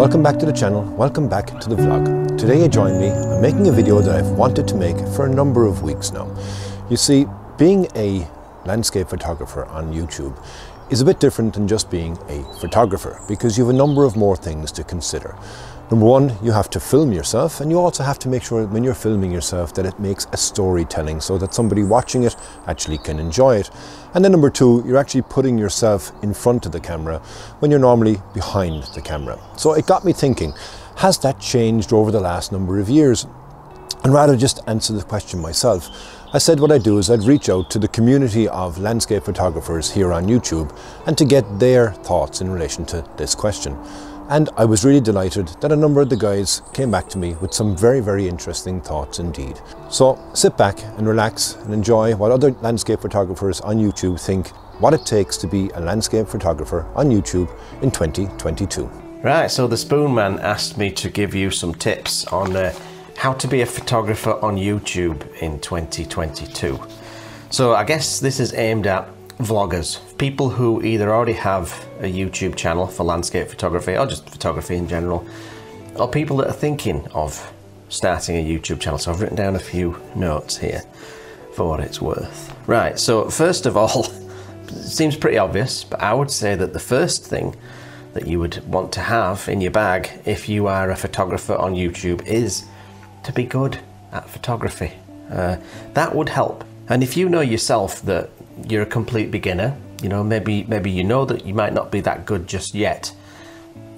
Welcome back to the channel, welcome back to the vlog. Today you join me, I'm making a video that I've wanted to make for a number of weeks now. You see, being a landscape photographer on YouTube is a bit different than just being a photographer because you have a number of more things to consider. Number one, you have to film yourself and you also have to make sure when you're filming yourself that it makes a storytelling so that somebody watching it actually can enjoy it. And then number two, you're actually putting yourself in front of the camera when you're normally behind the camera. So it got me thinking, has that changed over the last number of years? And rather just answer the question myself, I said what I'd do is I'd reach out to the community of landscape photographers here on YouTube and to get their thoughts in relation to this question. And I was really delighted that a number of the guys came back to me with some very, very interesting thoughts indeed. So sit back and relax and enjoy what other landscape photographers on YouTube think what it takes to be a landscape photographer on YouTube in 2022. Right, so the Spoon Man asked me to give you some tips on uh, how to be a photographer on YouTube in 2022. So I guess this is aimed at vloggers, people who either already have a YouTube channel for landscape photography or just photography in general, or people that are thinking of starting a YouTube channel. So I've written down a few notes here for what it's worth. Right, so first of all, it seems pretty obvious, but I would say that the first thing that you would want to have in your bag if you are a photographer on YouTube is to be good at photography. Uh, that would help. And if you know yourself that you're a complete beginner. You know, maybe maybe you know that you might not be that good just yet.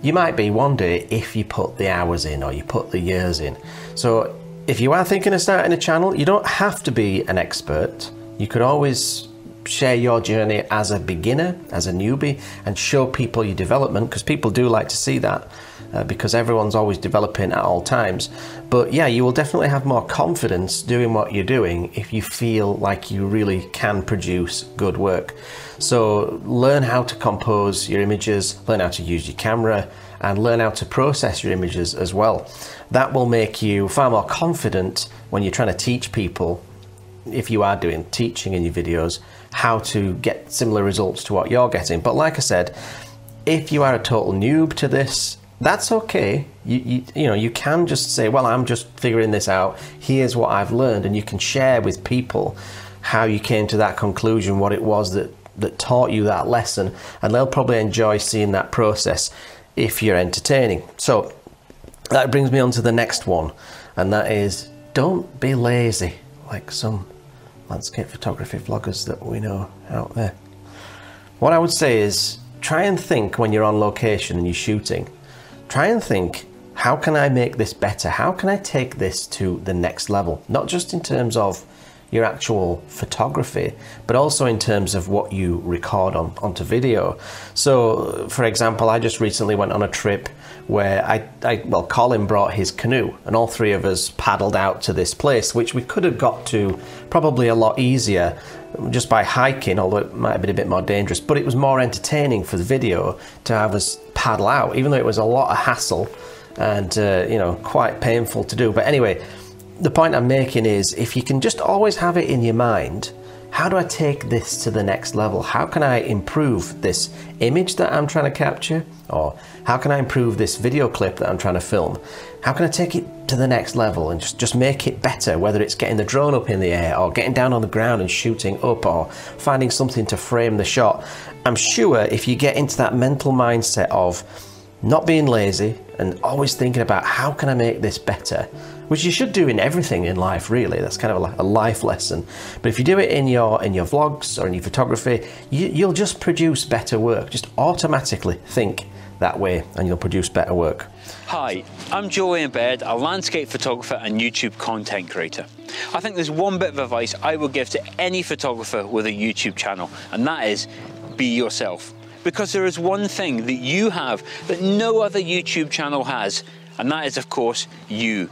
You might be one day if you put the hours in or you put the years in. So if you are thinking of starting a channel, you don't have to be an expert. You could always share your journey as a beginner, as a newbie, and show people your development because people do like to see that uh, because everyone's always developing at all times. But yeah, you will definitely have more confidence doing what you're doing if you feel like you really can produce good work. So learn how to compose your images, learn how to use your camera, and learn how to process your images as well. That will make you far more confident when you're trying to teach people if you are doing teaching in your videos how to get similar results to what you're getting. But like I said, if you are a total noob to this, that's okay. You, you, you know, you can just say, well, I'm just figuring this out. Here's what I've learned. And you can share with people how you came to that conclusion, what it was that, that taught you that lesson. And they'll probably enjoy seeing that process if you're entertaining. So that brings me on to the next one. And that is don't be lazy like some landscape photography vloggers that we know out there. What I would say is try and think when you're on location and you're shooting try and think how can I make this better? How can I take this to the next level? Not just in terms of your actual photography, but also in terms of what you record on, onto video. So, for example, I just recently went on a trip where I, I, well, Colin brought his canoe, and all three of us paddled out to this place, which we could have got to probably a lot easier just by hiking, although it might have been a bit more dangerous. But it was more entertaining for the video to have us paddle out, even though it was a lot of hassle and uh, you know quite painful to do. But anyway, the point I'm making is if you can just always have it in your mind. How do I take this to the next level? How can I improve this image that I'm trying to capture? Or how can I improve this video clip that I'm trying to film? How can I take it to the next level and just, just make it better, whether it's getting the drone up in the air or getting down on the ground and shooting up or finding something to frame the shot. I'm sure if you get into that mental mindset of not being lazy and always thinking about how can I make this better, which you should do in everything in life really that's kind of like a, life lesson but if you do it in your in your vlogs or in your photography you, you'll just produce better work just automatically think that way and you'll produce better work. Hi, I'm Julian Baird, a landscape photographer and YouTube content creator. I think there's one bit of advice I would give to any photographer with a YouTube channel, and that is be yourself. Because there is one thing that you have that no other YouTube channel has, and that is, of course, you.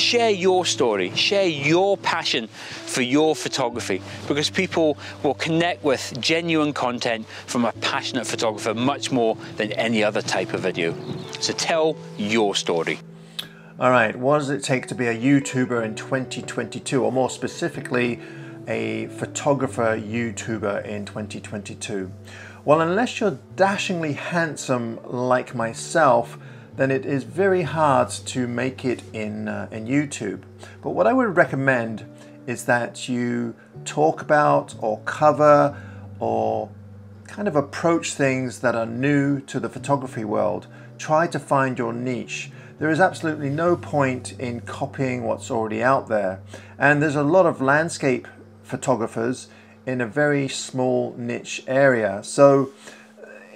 Share your story, share your passion for your photography because people will connect with genuine content from a passionate photographer much more than any other type of video. So tell your story. All right, what does it take to be a YouTuber in 2022, or more specifically, a photographer YouTuber in 2022? Well, unless you're dashingly handsome like myself, then it is very hard to make it in, uh, in YouTube. But what I would recommend is that you talk about or cover or kind of approach things that are new to the photography world. Try to find your niche. There is absolutely no point in copying what's already out there. And there's a lot of landscape photographers in a very small niche area. So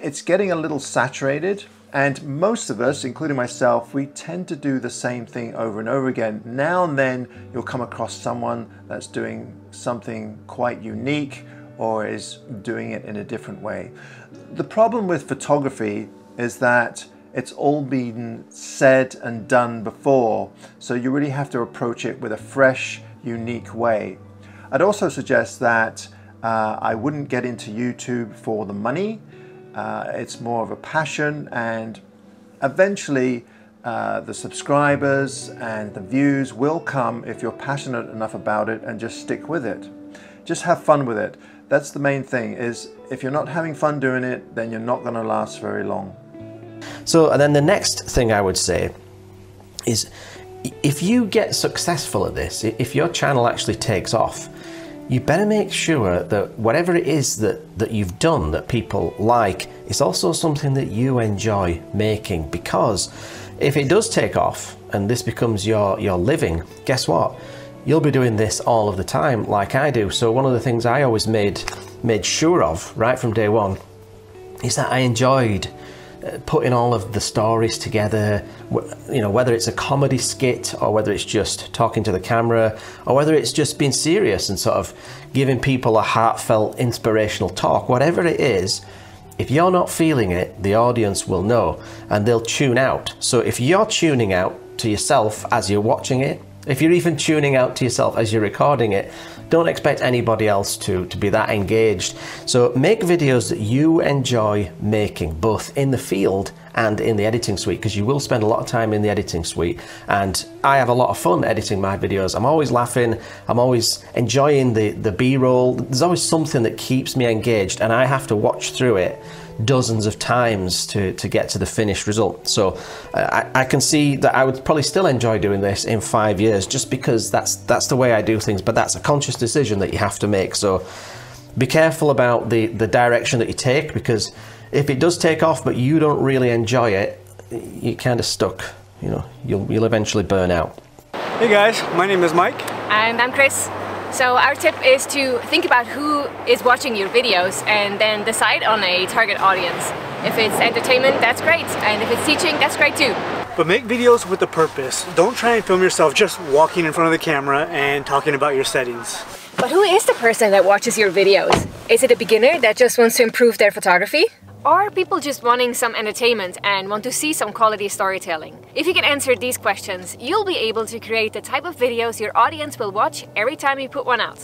it's getting a little saturated and most of us, including myself, we tend to do the same thing over and over again. Now and then you'll come across someone that's doing something quite unique or is doing it in a different way. The problem with photography is that it's all been said and done before, so you really have to approach it with a fresh, unique way. I'd also suggest that uh, I wouldn't get into YouTube for the money. Uh, it's more of a passion and eventually uh, the subscribers and the views will come if you're passionate enough about it and just stick with it. Just have fun with it. That's the main thing is if you're not having fun doing it, then you're not going to last very long. So and then the next thing I would say is if you get successful at this, if your channel actually takes off, you better make sure that whatever it is that, that you've done that people like is also something that you enjoy making because if it does take off and this becomes your, your living, guess what? You'll be doing this all of the time like I do. So one of the things I always made made sure of right from day one is that I enjoyed putting all of the stories together, you know, whether it's a comedy skit or whether it's just talking to the camera or whether it's just being serious and sort of giving people a heartfelt, inspirational talk, whatever it is, if you're not feeling it, the audience will know and they'll tune out. So if you're tuning out to yourself as you're watching it, if you're even tuning out to yourself as you're recording it, don't expect anybody else to, to be that engaged. So make videos that you enjoy making, both in the field and in the editing suite, because you will spend a lot of time in the editing suite. And I have a lot of fun editing my videos. I'm always laughing, I'm always enjoying the, the B-roll. There's always something that keeps me engaged, and I have to watch through it dozens of times to, to get to the finished result. So uh, I, I can see that I would probably still enjoy doing this in five years just because that's that's the way I do things, but that's a conscious decision that you have to make. So be careful about the, the direction that you take because if it does take off but you don't really enjoy it, you're kind of stuck. You know, you'll, you'll eventually burn out. Hey guys, my name is Mike. And I'm Chris. So our tip is to think about who is watching your videos and then decide on a target audience. If it's entertainment, that's great. And if it's teaching, that's great too. But make videos with a purpose. Don't try and film yourself just walking in front of the camera and talking about your settings. But who is the person that watches your videos? Is it a beginner that just wants to improve their photography? Or people just wanting some entertainment and want to see some quality storytelling? If you can answer these questions, you'll be able to create the type of videos your audience will watch every time you put one out.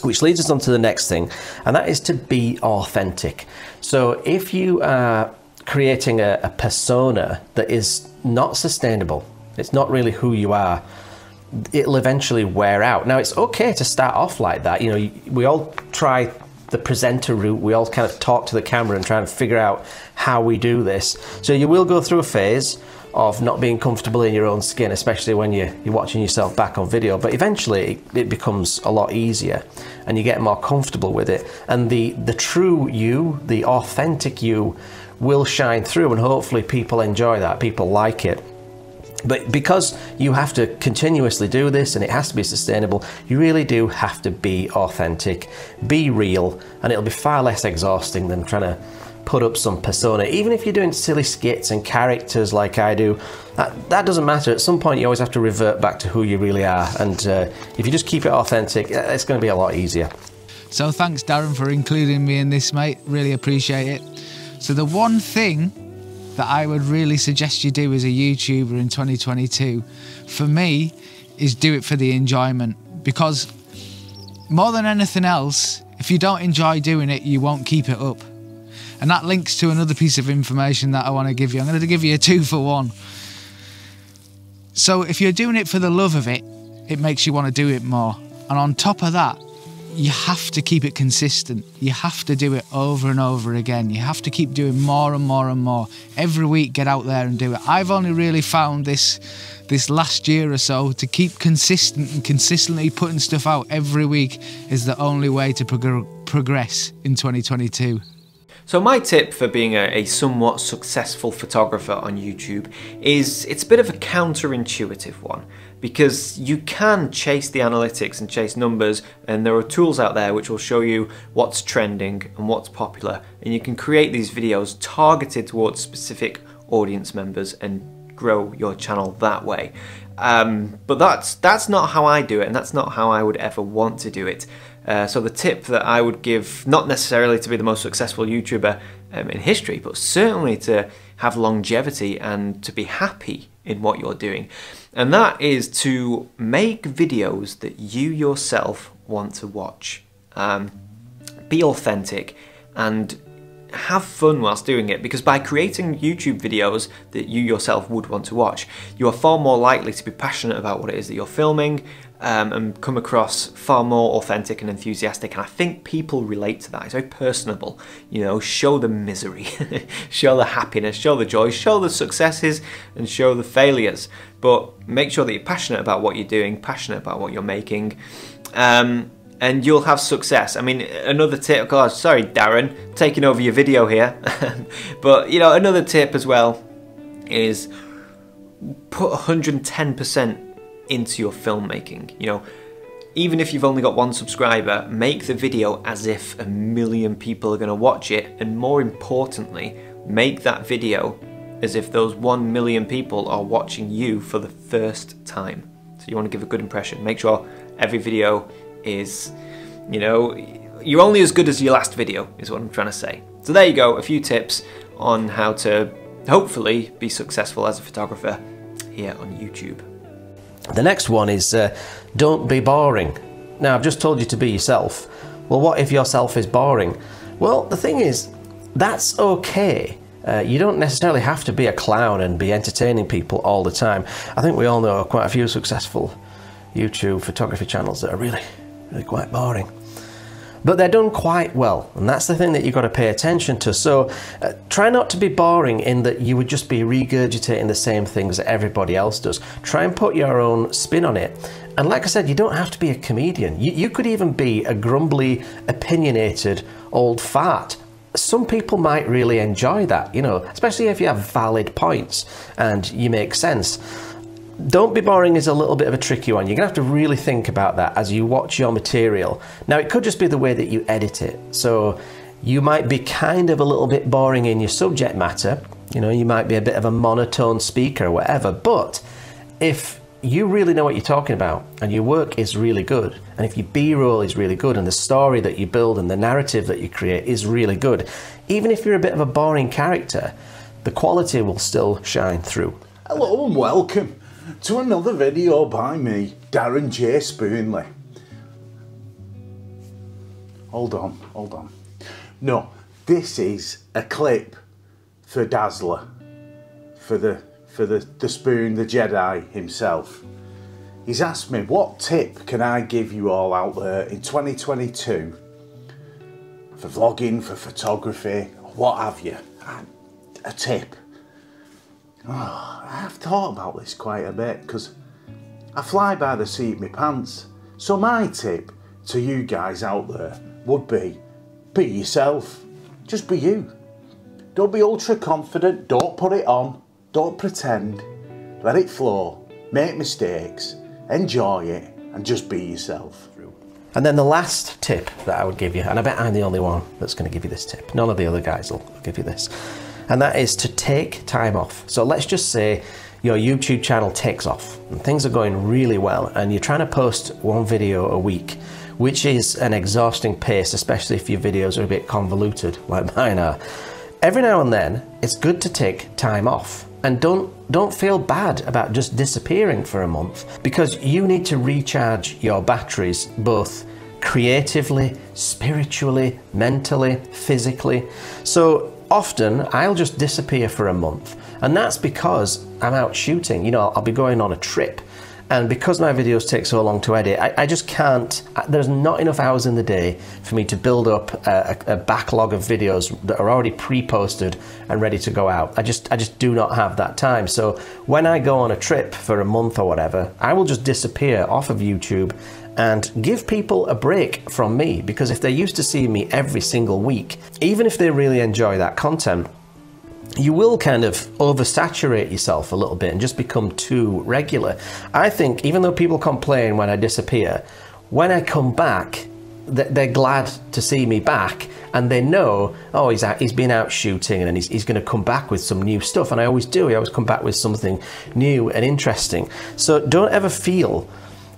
Which leads us on to the next thing, and that is to be authentic. So if you are creating a, a persona that is not sustainable, it's not really who you are, it'll eventually wear out. Now, it's okay to start off like that. You know, we all try the presenter route. We all kind of talk to the camera and try and figure out how we do this. So you will go through a phase of not being comfortable in your own skin, especially when you're, watching yourself back on video. But eventually it, it becomes a lot easier and you get more comfortable with it. And the, the true you, the authentic you, will shine through and hopefully people enjoy that, people like it. But because you have to continuously do this and it has to be sustainable, you really do have to be authentic, be real, and it'll be far less exhausting than trying to put up some persona. Even if you're doing silly skits and characters like I do, that, that doesn't matter. At some point, you always have to revert back to who you really are. And uh, if you just keep it authentic, uh, it's going to be a lot easier. So thanks, Darren, for including me in this, mate. Really appreciate it. So the one thing that I would really suggest you do as a YouTuber in 2022 for me is do it for the enjoyment because more than anything else, if you don't enjoy doing it, you won't keep it up. And that links to another piece of information that I want to give you. I'm going to give you a two for one. So if you're doing it for the love of it, it makes you want to do it more. And on top of that, you have to keep it consistent. You have to do it over and over again. You have to keep doing more and more and more. Every week, get out there and do it. I've only really found this this last year or so to keep consistent and consistently putting stuff out every week is the only way to prog- progress in 2022. So my tip for being a, a, somewhat successful photographer on YouTube is it's a bit of a counterintuitive one because you can chase the analytics and chase numbers and there are tools out there which will show you what's trending and what's popular and you can create these videos targeted towards specific audience members and grow your channel that way. Um, but that's that's not how I do it and that's not how I would ever want to do it. Uh, so the tip that I would give, not necessarily to be the most successful YouTuber um, in history, but certainly to have longevity and to be happy in what you're doing. And that is to make videos that you yourself want to watch. Um, be authentic and have fun whilst doing it because by creating YouTube videos that you yourself would want to watch, you are far more likely to be passionate about what it is that you're filming um, and come across far more authentic and enthusiastic. And I think people relate to that. It's very personable. You know, show the misery, show the happiness, show the joy, show the successes, and show the failures. But make sure that you're passionate about what you're doing, passionate about what you're making. Um, and you'll have success. I mean, another tip, God, sorry, Darren, taking over your video here. but, you know, another tip as well is put 110% into your filmmaking. You know, even if you've only got one subscriber, make the video as if a million people are going to watch it, and more importantly, make that video as if those one million people are watching you for the first time. So you want to give a good impression. Make sure every video is, you know, you're only as good as your last video, is what I'm trying to say. So there you go, a few tips on how to hopefully be successful as a photographer here on YouTube. The next one is uh, don't be boring. Now, I've just told you to be yourself. Well, what if yourself is boring? Well, the thing is, that's okay. Uh, you don't necessarily have to be a clown and be entertaining people all the time. I think we all know quite a few successful YouTube photography channels that are really, really quite boring but they're done quite well. And that's the thing that you've got to pay attention to. So uh, try not to be boring in that you would just be regurgitating the same things that everybody else does. Try and put your own spin on it. And like I said, you don't have to be a comedian. You, you could even be a grumbly, opinionated old fart some people might really enjoy that, you know, especially if you have valid points and you make sense. Don't be boring is a little bit of a tricky one. You're gonna have to really think about that as you watch your material. Now, it could just be the way that you edit it. So you might be kind of a little bit boring in your subject matter. You know, you might be a bit of a monotone speaker or whatever. But if you really know what you're talking about and your work is really good, and if your B roll is really good, and the story that you build and the narrative that you create is really good, even if you're a bit of a boring character, the quality will still shine through. Hello and welcome to another video by me, Darren J. Spoonley. Hold on, hold on. No, this is a clip for Dazzler, for the for the, the spoon, the Jedi himself. He's asked me, what tip can I give you all out there in 2022 for vlogging, for photography, what have you? A tip. Oh, I've thought about this quite a bit because I fly by the seat of my pants. So my tip to you guys out there would be be yourself. Just be you. Don't be ultra confident. Don't put it on. Don't pretend. Let it flow. Make mistakes. Enjoy it and just be yourself. And then the last tip that I would give you, and I bet I'm the only one that's going to give you this tip. None of the other guys will give you this and that is to take time off. So let's just say your YouTube channel takes off and things are going really well and you're trying to post one video a week, which is an exhausting pace, especially if your videos are a bit convoluted like mine are. Every now and then, it's good to take time off and don't don't feel bad about just disappearing for a month because you need to recharge your batteries both creatively, spiritually, mentally, physically. So often I'll just disappear for a month, and that's because I'm out shooting. You know, I'll be going on a trip, And because my videos take so long to edit, I, I just can't, there's not enough hours in the day for me to build up a, a backlog of videos that are already pre-posted and ready to go out. I just, I just do not have that time. So when I go on a trip for a month or whatever, I will just disappear off of YouTube and give people a break from me because if they're used to seeing me every single week, even if they really enjoy that content, you will kind of oversaturate yourself a little bit and just become too regular. I think even though people complain when I disappear, when I come back, they're glad to see me back and they know, oh, he's out, he's been out shooting and he's, he's going to come back with some new stuff. And I always do. I always come back with something new and interesting. So don't ever feel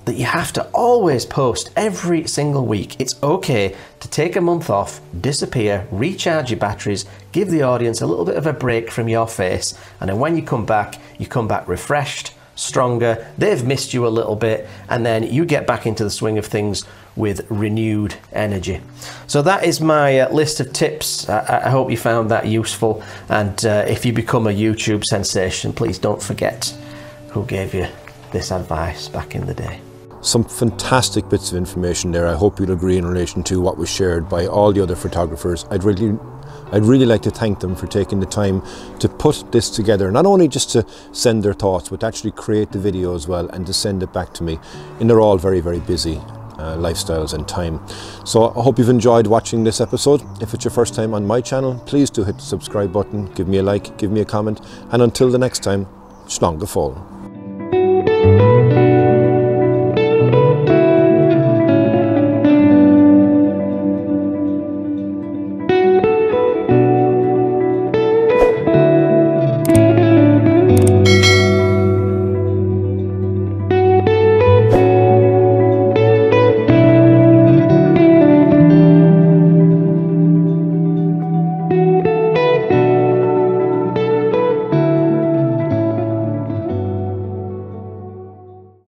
that you have to always post every single week. It's okay to take a month off, disappear, recharge your batteries, give the audience a little bit of a break from your face, and then when you come back, you come back refreshed, stronger, they've missed you a little bit, and then you get back into the swing of things with renewed energy. So that is my uh, list of tips. I, I, hope you found that useful, and uh, if you become a YouTube sensation, please don't forget who gave you this advice back in the day some fantastic bits of information there. I hope you'll agree in relation to what was shared by all the other photographers. I'd really I'd really like to thank them for taking the time to put this together, not only just to send their thoughts, but actually create the video as well and to send it back to me. And they're all very, very busy uh, lifestyles and time. So I hope you've enjoyed watching this episode. If it's your first time on my channel, please do hit the subscribe button, give me a like, give me a comment, and until the next time, go